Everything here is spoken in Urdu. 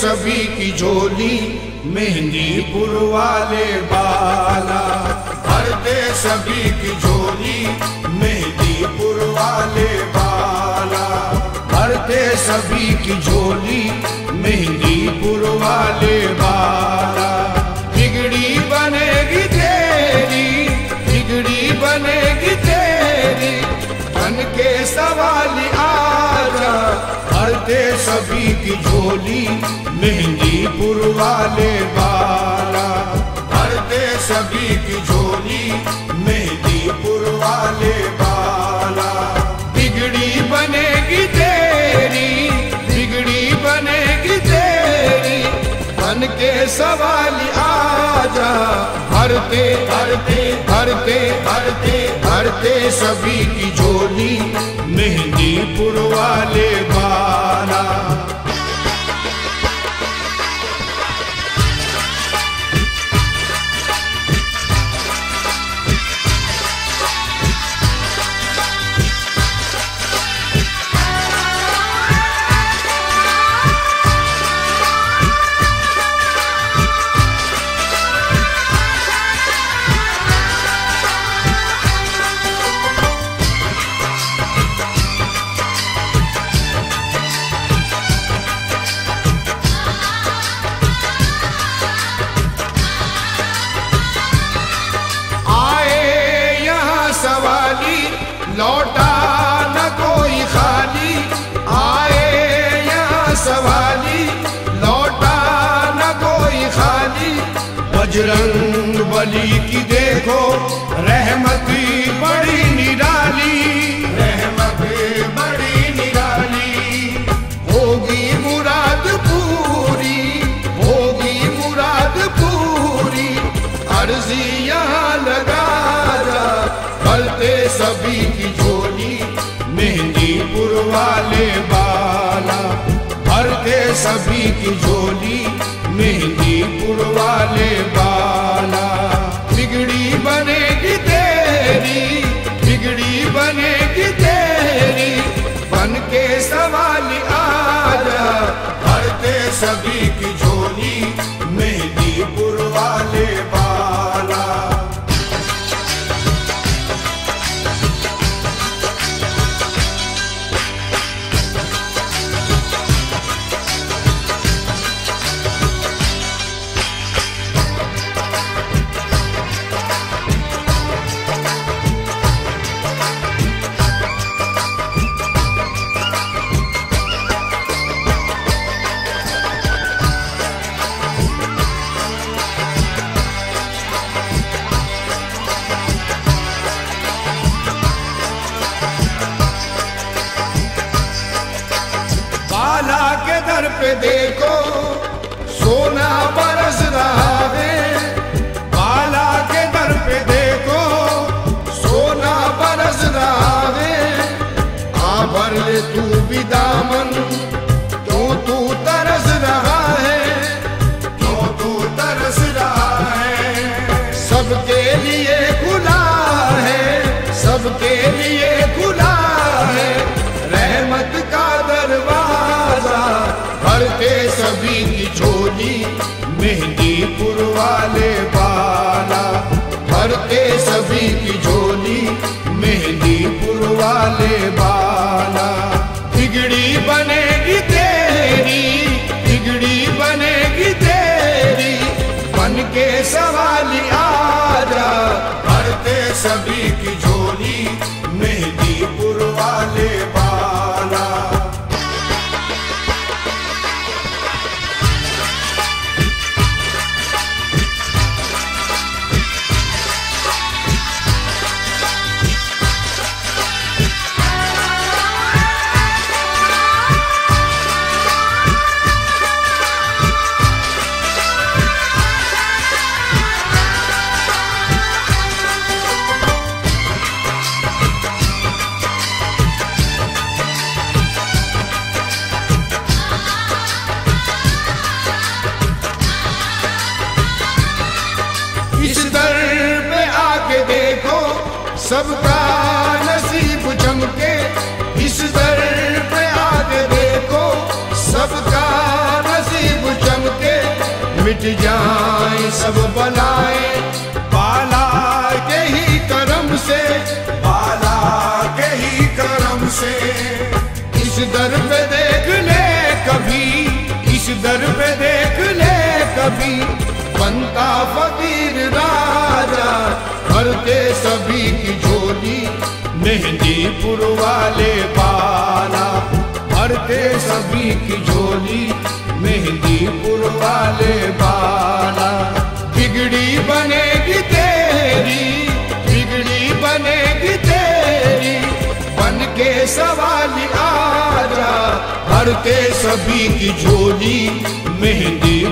سبھی کی جھولی، مہندی پور والے بالا۔ بھرتے سبھی کی جھولی، مہندی پور والے بالا۔ بھرتے سبھی کی جھولی، مہندی پور والے بھرتے سبھی کی جھولی، مہندی پور والے بالا۔ بھرتے سبھی کی جھولی، مہندی پور والے بالا۔ بگڑی بنے گی تیری، بگڑی بنے گی تیری۔ بن کے سوال آجا بھرتے بھرتے بھرتے بھرتے بھرتے سبھی کی جھولی، مہندی پور والے بالا۔ بجرنگ بلی کی دیکھو رحمتی بڑی نرالی۔ رحمت بڑی نرالی۔ ہوگی مراد پوری، ہوگی مراد پوری۔ عرضی یہاں لگا جا، بلتے سبھی کی جھولی۔ مہندی پور والے بالا، بھرتے سبھی کی جھولی۔ کے پہ دیکھو، سونا برس رہا ہے۔ بالا کے در پہ دیکھو، سونا برس رہا ہے۔ آ بھر لے تو بھی دامن بھرتے سبھی کی جھولی، مہندی پور والے بالا۔ بگڑی بنے گی تیری بگڑی بنے گی تیری۔ بن کے سوالی آ آجا، بھرتے سبھی کی Sabe o پور والے بالا۔ بھرتے سبھی کی جھولی مہندی پور والے بالا۔ بگڑی بنے گی تیری، بگڑی بنے گی تیری۔ بن کے سوال آجا بھرتے سبھی کی جھولی مہندی